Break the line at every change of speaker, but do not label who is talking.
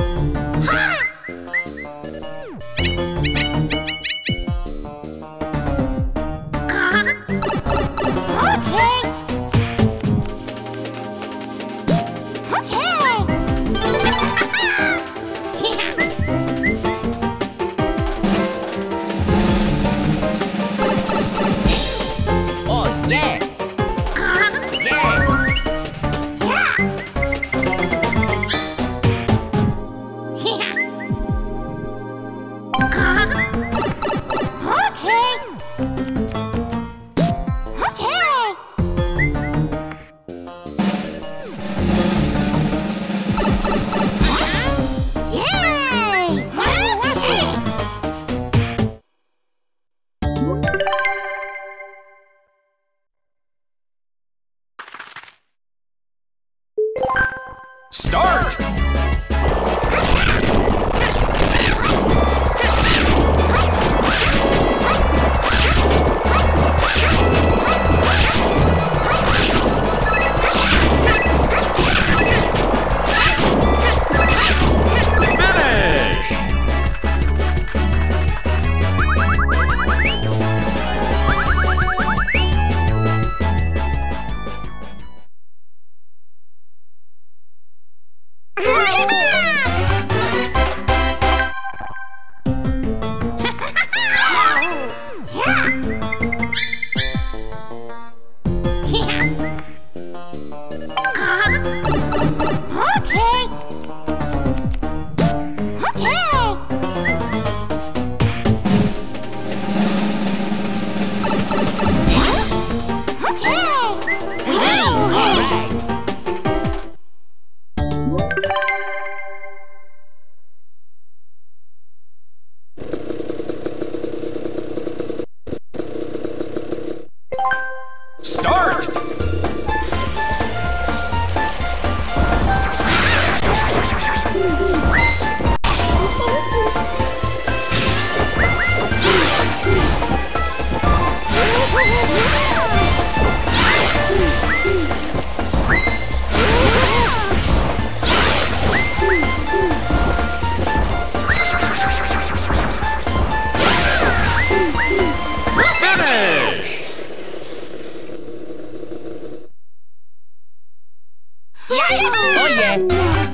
you.
Start! Start!
Oh
yeah.